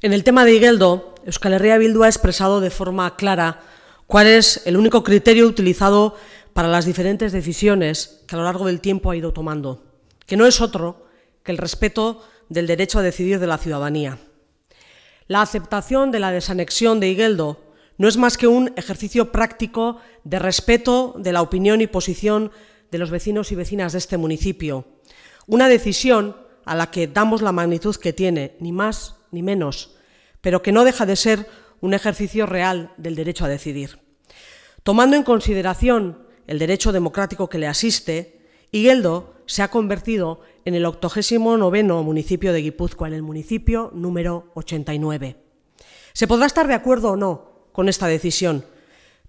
En el tema de Igueldo, Euskal Herria Bildu ha expresado de forma clara cuál es el único criterio utilizado para las diferentes decisiones que a lo largo del tiempo ha ido tomando, que no es otro que el respeto del derecho a decidir de la ciudadanía. La aceptación de la desanexión de Igueldo no es más que un ejercicio práctico de respeto de la opinión y posición de los vecinos y vecinas de este municipio, una decisión a la que damos la magnitud que tiene, ni más ni menos, pero que no deja de ser un ejercicio real del derecho a decidir. Tomando en consideración el derecho democrático que le asiste, Igueldo se ha convertido en el 89 municipio de Guipúzcoa, en el municipio número 89. Se podrá estar de acuerdo o no con esta decisión,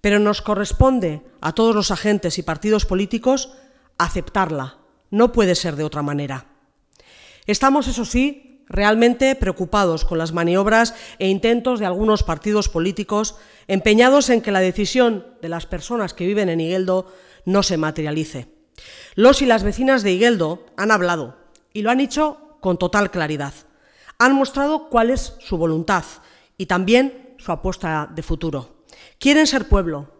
pero nos corresponde a todos los agentes y partidos políticos aceptarla. No puede ser de otra manera. Estamos, eso sí, realmente preocupados con las maniobras e intentos de algunos partidos políticos empeñados en que la decisión de las personas que viven en Igueldo no se materialice. Los y las vecinas de Igueldo han hablado y lo han hecho con total claridad. Han mostrado cuál es su voluntad y también su apuesta de futuro. Quieren ser pueblo,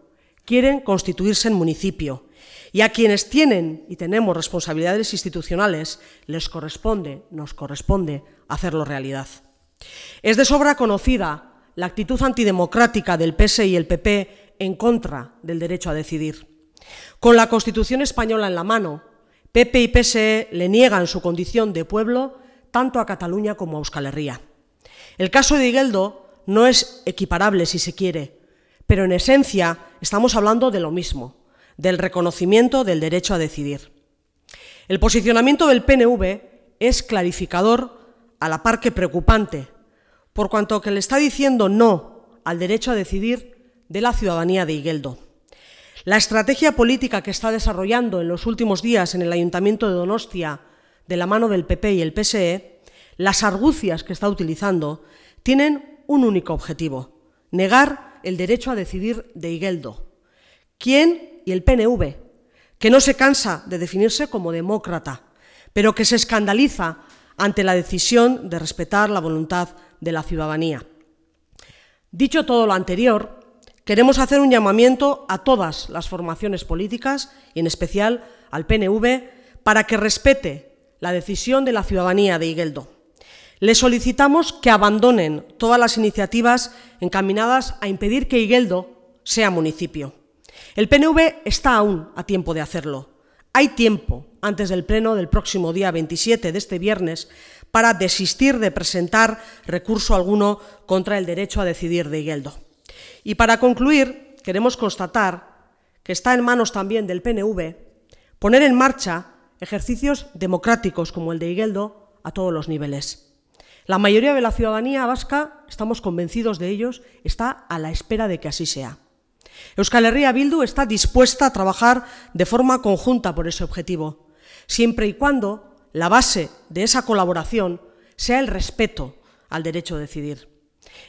quieren constituirse en municipio, y a quienes tienen y tenemos responsabilidades institucionales les corresponde, nos corresponde hacerlo realidad. Es de sobra conocida la actitud antidemocrática del PS y el PP en contra del derecho a decidir. Con la Constitución española en la mano, PP y PSE le niegan su condición de pueblo tanto a Cataluña como a Euskal Herria. El caso de Igueldo no es equiparable si se quiere, pero en esencia estamos hablando de lo mismo del reconocimiento del derecho a decidir. El posicionamiento del PNV es clarificador a la par que preocupante, por cuanto que le está diciendo no al derecho a decidir de la ciudadanía de Igueldo. La estrategia política que está desarrollando en los últimos días en el Ayuntamiento de Donostia, de la mano del PP y el PSE, las argucias que está utilizando, tienen un único objetivo, negar el derecho a decidir de Igueldo. ¿Quién y el PNV, que no se cansa de definirse como demócrata, pero que se escandaliza ante la decisión de respetar la voluntad de la ciudadanía. Dicho todo lo anterior, queremos hacer un llamamiento a todas las formaciones políticas, y en especial al PNV, para que respete la decisión de la ciudadanía de Igueldo. Les solicitamos que abandonen todas las iniciativas encaminadas a impedir que Igueldo sea municipio. El PNV está aún a tiempo de hacerlo. Hay tiempo, antes del pleno del próximo día 27 de este viernes, para desistir de presentar recurso alguno contra el derecho a decidir de Igueldo. Y para concluir, queremos constatar que está en manos también del PNV poner en marcha ejercicios democráticos como el de Igueldo a todos los niveles. La mayoría de la ciudadanía vasca, estamos convencidos de ellos, está a la espera de que así sea. Euskal Herria Bildu está dispuesta a trabajar de forma conjunta por ese objetivo, siempre y cuando la base de esa colaboración sea el respeto al derecho a decidir.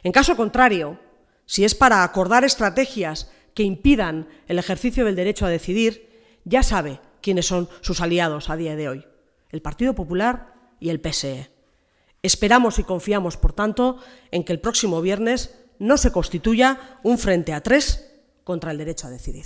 En caso contrario, si es para acordar estrategias que impidan el ejercicio del derecho a decidir, ya sabe quiénes son sus aliados a día de hoy, el Partido Popular y el PSE. Esperamos y confiamos, por tanto, en que el próximo viernes no se constituya un frente a tres contra el derecho a decidir.